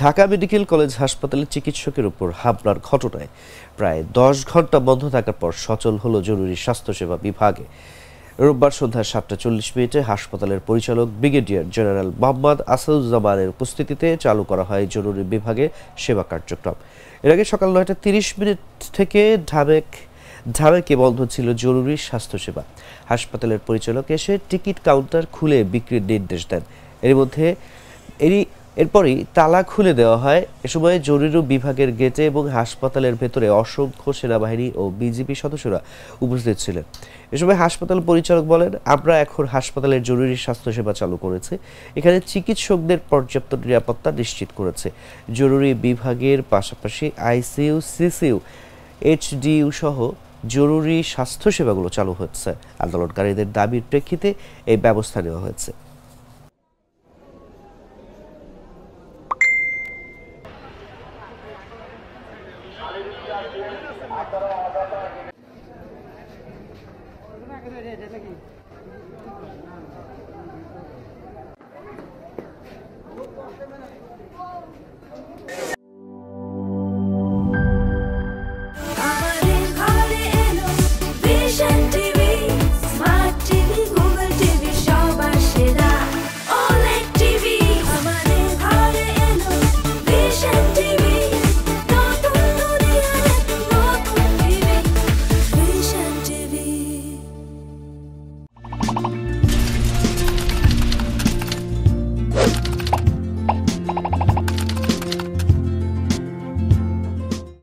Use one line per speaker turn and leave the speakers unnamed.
Dhaka medical college হাসপাতালে চিকিৎসকের উপর হামলার ঘটনায় প্রায় দশ ঘণ্টা বন্ধ থাকার পর সচল হলো জরুরি স্বাস্থ্যসেবা বিভাগে। রোববার সন্ধ্যা সাতটা চল্লিশ মিনিটে হাসপাতালের পরিচালক ব্রিগেডিয়ার জেনারেল মোহাম্মদ আসাদুজ্জামানের উপস্থিতিতে চালু করা হয় জরুরি বিভাগে সেবা কার্যক্রম। এর আগে সকাল নয়টা তিরিশ মিনিট থেকে ঢাবেক ঢামেকে বন্ধ ছিল জরুরি স্বাস্থ্যসেবা। হাসপাতালের পরিচালক এসে টিকিট কাউন্টার খুলে বিক্রির নির্দেশ দেন। এর মধ্যে এরই এরপরই তালা খুলে দেওয়া হয়। এ সময় জরুরি বিভাগের গেটে এবং হাসপাতালের ভেতরে অসংখ্য সেনাবাহিনী ও বিজেপি সদস্যরা উপস্থিত ছিলেন। এ সময় হাসপাতাল পরিচালক বলেন, আমরা এখন হাসপাতালের জরুরি স্বাস্থ্যসেবা চালু করেছে। এখানে চিকিৎসকদের পর্যাপ্ত নিরাপত্তা নিশ্চিত করেছে। জরুরি বিভাগের পাশাপাশি আইসিইউ, সিসিইউ, এইচডিইউ সহ জরুরি স্বাস্থ্যসেবাগুলো চালু হচ্ছে। আন্দোলনকারীদের দাবির প্রেক্ষিতে এই ব্যবস্থা নেওয়া হয়েছে।
রে রে